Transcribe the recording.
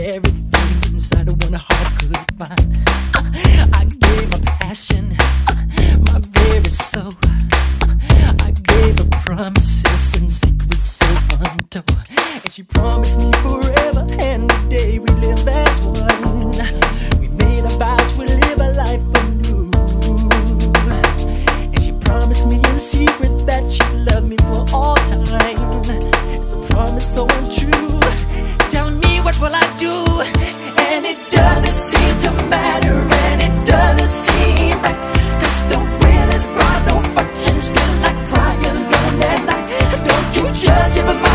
everything inside of one heart could find. Uh, I gave her passion, uh, my very soul. Uh, I gave her promises and secrets so untold. And she promised me forever and the day we live as one. We made a vows we live a life anew. And she promised me in secret that she'd love me for all time. It's a promise so untrue. judge if a